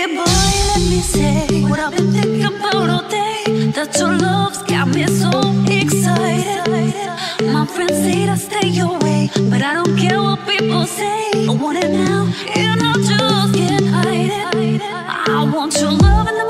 Baby boy, let me say what I've been thinking about all day. That your love's got me so excited. My friends say to stay away, but I don't care what people say. I want it now, and I just can't hide it. I want your love in the